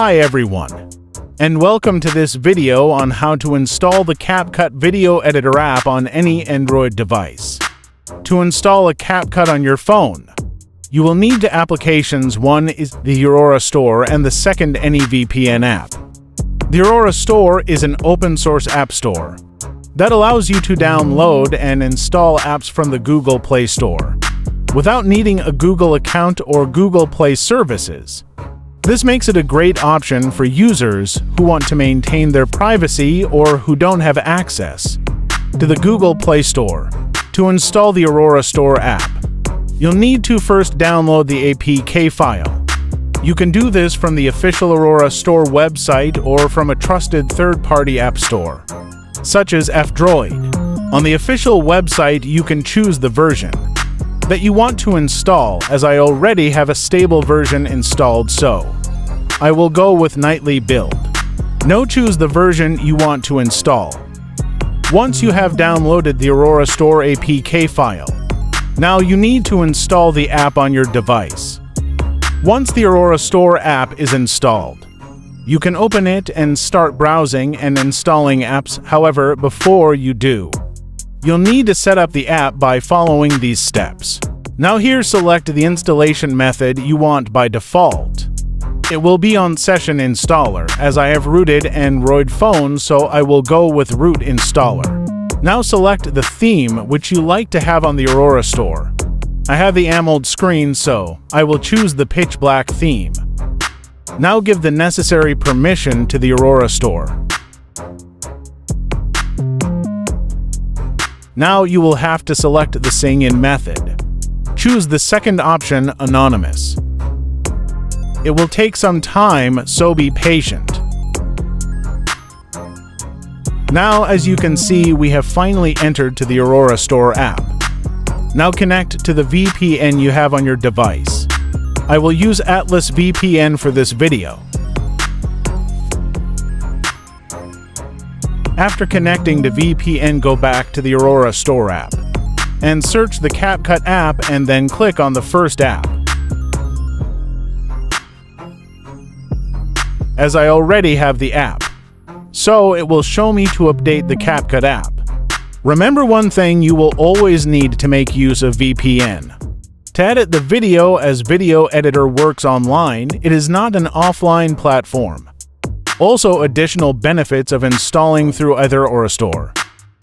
Hi everyone, and welcome to this video on how to install the CapCut Video Editor app on any Android device. To install a CapCut on your phone, you will need two applications. One is the Aurora Store and the second any VPN app. The Aurora Store is an open-source app store that allows you to download and install apps from the Google Play Store without needing a Google account or Google Play services. This makes it a great option for users who want to maintain their privacy or who don't have access to the Google Play Store. To install the Aurora Store app, you'll need to first download the APK file. You can do this from the official Aurora Store website or from a trusted third-party app store, such as F-Droid. On the official website, you can choose the version that you want to install as I already have a stable version installed so I will go with Nightly Build. Now choose the version you want to install. Once you have downloaded the Aurora Store APK file, now you need to install the app on your device. Once the Aurora Store app is installed, you can open it and start browsing and installing apps. However, before you do, you'll need to set up the app by following these steps. Now here select the installation method you want by default. It will be on Session Installer, as I have rooted Android phone so I will go with Root Installer. Now select the theme which you like to have on the Aurora store. I have the AMOLED screen so I will choose the pitch black theme. Now give the necessary permission to the Aurora store. Now you will have to select the sign in method. Choose the second option, Anonymous. It will take some time, so be patient. Now, as you can see, we have finally entered to the Aurora Store app. Now connect to the VPN you have on your device. I will use Atlas VPN for this video. After connecting to VPN, go back to the Aurora Store app and search the CapCut app and then click on the first app. As I already have the app. So it will show me to update the CapCut app. Remember one thing you will always need to make use of VPN. To edit the video as Video Editor works online, it is not an offline platform. Also additional benefits of installing through Aurora Store.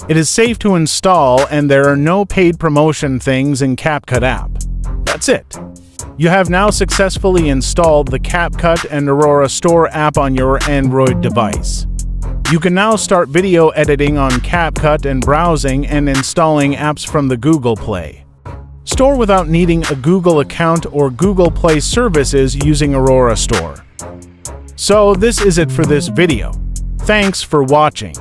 It is safe to install and there are no paid promotion things in CapCut app. That's it. You have now successfully installed the CapCut and Aurora Store app on your Android device. You can now start video editing on CapCut and browsing and installing apps from the Google Play. Store without needing a Google account or Google Play services using Aurora Store. So this is it for this video. Thanks for watching.